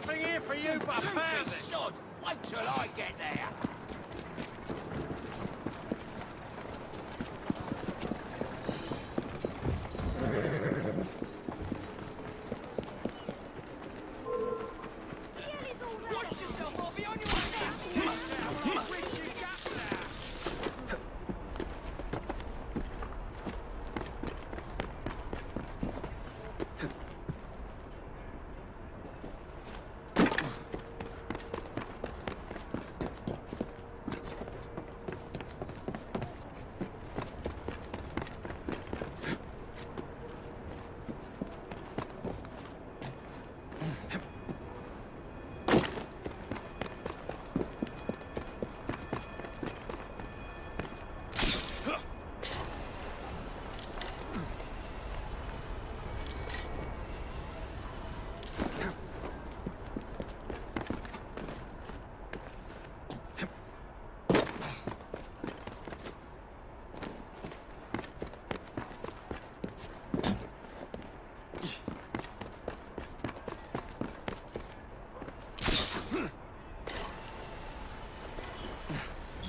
nothing here for you but a family. Wait till I get there!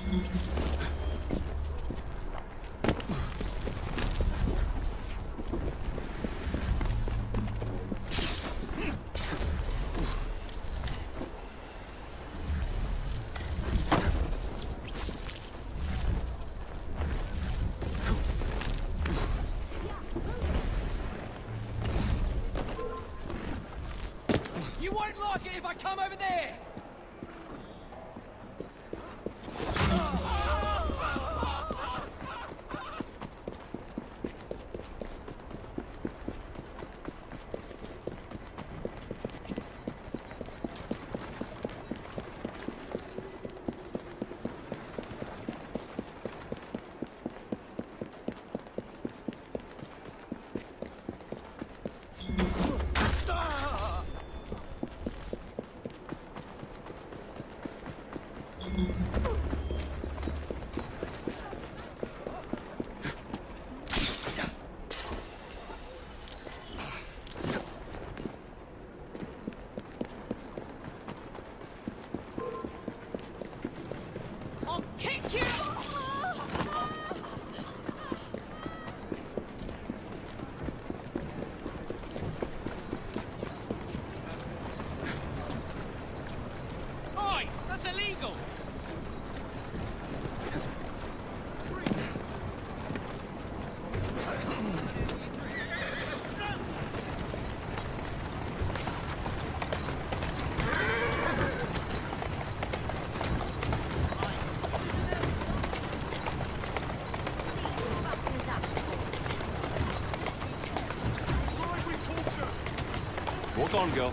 You won't like it if I come over there! Walk on, girl.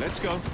Let's go.